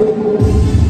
Música